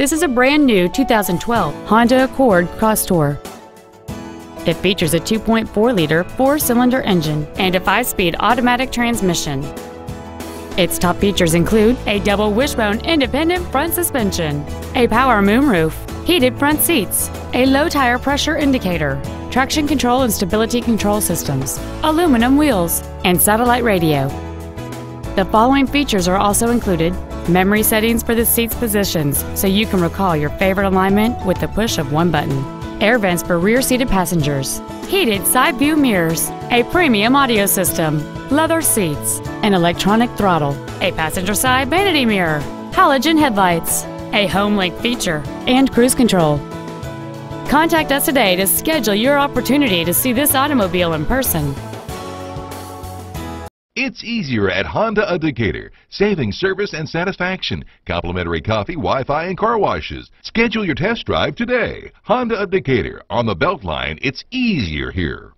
This is a brand new 2012 Honda Accord Crosstour. It features a 2.4-liter four-cylinder engine and a five-speed automatic transmission. Its top features include a double wishbone independent front suspension, a power moonroof, heated front seats, a low tire pressure indicator, traction control and stability control systems, aluminum wheels, and satellite radio. The following features are also included memory settings for the seat's positions so you can recall your favorite alignment with the push of one button, air vents for rear seated passengers, heated side view mirrors, a premium audio system, leather seats, an electronic throttle, a passenger side vanity mirror, halogen headlights, a HomeLink feature, and cruise control. Contact us today to schedule your opportunity to see this automobile in person. It's easier at Honda of Decatur, saving service and satisfaction, complimentary coffee, Wi-Fi, and car washes. Schedule your test drive today. Honda of Decatur, on the Beltline, it's easier here.